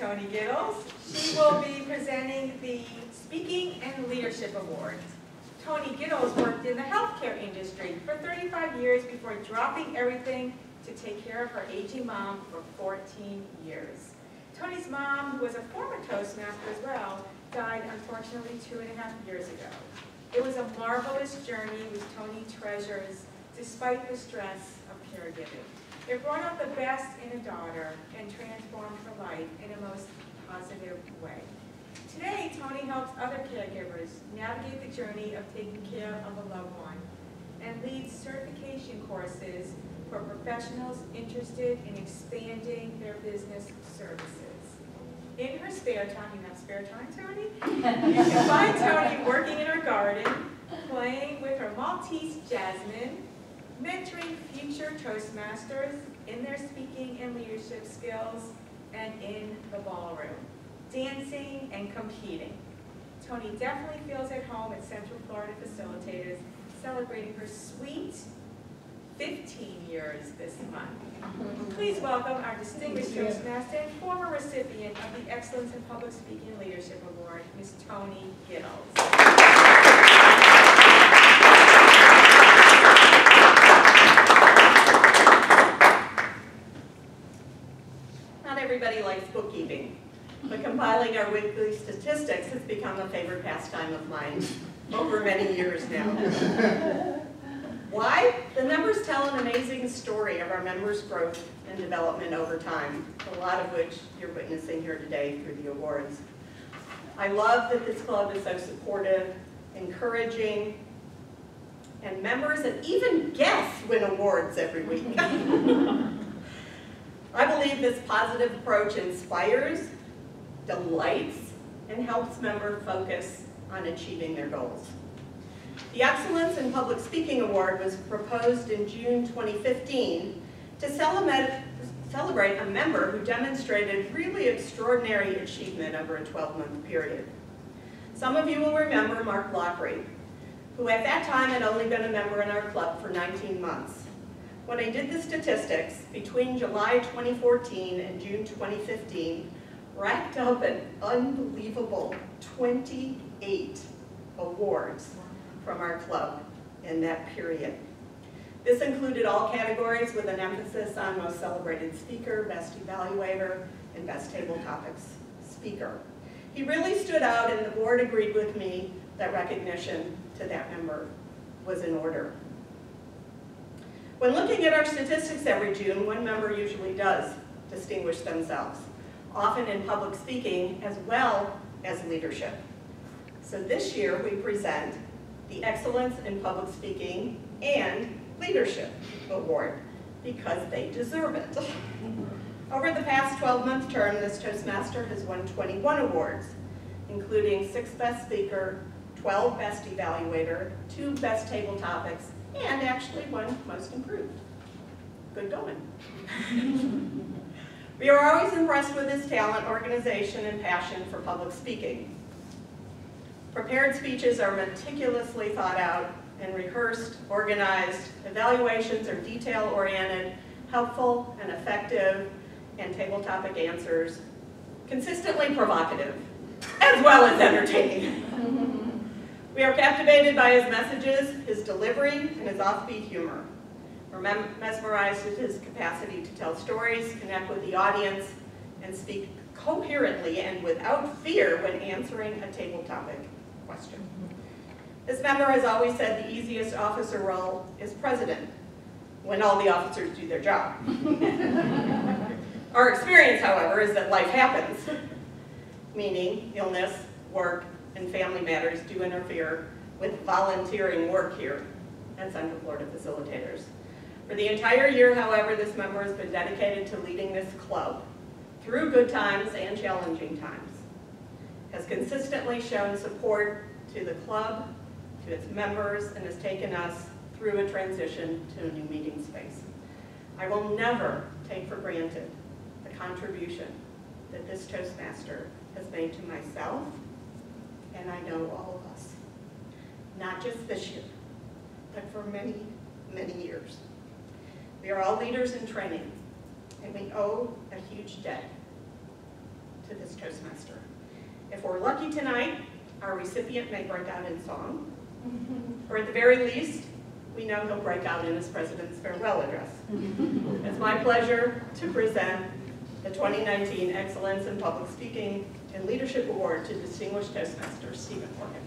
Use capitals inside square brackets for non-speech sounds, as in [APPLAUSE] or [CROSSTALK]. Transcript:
Tony Gittles. She will be presenting the Speaking and Leadership Awards. Tony Gittles worked in the healthcare industry for 35 years before dropping everything to take care of her aging mom for 14 years. Tony's mom, who was a former Toastmaster as well, died unfortunately two and a half years ago. It was a marvelous journey which Tony treasures despite the stress of caregiving. It brought out the best in a daughter and transformed her life in a most positive way. Today, Tony helps other caregivers navigate the journey of taking care of a loved one and leads certification courses for professionals interested in expanding their business services. In her spare time, you have spare time, Tony? [LAUGHS] You can find Tony working in her garden, playing with her Maltese Jasmine, mentoring future Toastmasters in their speaking and leadership skills, and in the ballroom, dancing and competing. Tony definitely feels at home at Central Florida Facilitators, celebrating her sweet 15 years this month. Please welcome our distinguished Toastmaster and former recipient of the Excellence in Public Speaking and Leadership Award, Ms. Tony Gittles. Has become a favorite pastime of mine over many years now. [LAUGHS] Why? The numbers tell an amazing story of our members' growth and development over time, a lot of which you're witnessing here today through the awards. I love that this club is so supportive, encouraging, and members and even guests win awards every week. [LAUGHS] I believe this positive approach inspires, delights, and helps members focus on achieving their goals. The Excellence in Public Speaking Award was proposed in June 2015 to celebrate a member who demonstrated really extraordinary achievement over a 12-month period. Some of you will remember Mark Lockery, who at that time had only been a member in our club for 19 months. When I did the statistics, between July 2014 and June 2015, racked up an unbelievable 28 awards from our club in that period. This included all categories with an emphasis on most celebrated speaker, best evaluator, and best table topics speaker. He really stood out and the board agreed with me that recognition to that member was in order. When looking at our statistics every June, one member usually does distinguish themselves, often in public speaking as well as leadership. So this year we present the Excellence in Public Speaking and Leadership Award because they deserve it. [LAUGHS] Over the past 12-month term, this Toastmaster has won 21 awards, including six Best Speaker, 12 Best Evaluator, two Best Table Topics, and actually one Most Improved. Good going. [LAUGHS] we are always impressed with his talent, organization, and passion for public speaking. Prepared speeches are meticulously thought out and rehearsed, organized, evaluations are detail-oriented, helpful and effective, and table topic answers consistently provocative, as well as entertaining. [LAUGHS] we are captivated by his messages, his delivery, and his offbeat humor. We're mesmerized with his capacity to tell stories, connect with the audience, and speak coherently and without fear when answering a table topic question. This member has always said the easiest officer role is president, when all the officers do their job. Our experience, however, is that life happens, meaning illness, work, and family matters do interfere with volunteering work here at Central Florida Facilitators. For the entire year, however, this member has been dedicated to leading this club through good times and challenging times, has consistently shown support to the club, to its members, and has taken us through a transition to a new meeting space. I will never take for granted the contribution that this Toastmaster has made to myself, and I know all of us. Not just this year, but for many, many years. We are all leaders in training, and we owe a huge debt to this Toastmaster. If we're lucky tonight, our recipient may break out in song, or at the very least, we know he'll break out in his president's farewell address. It's my pleasure to present the 2019 Excellence in Public Speaking and Leadership Award to distinguished Toastmaster Stephen Morgan.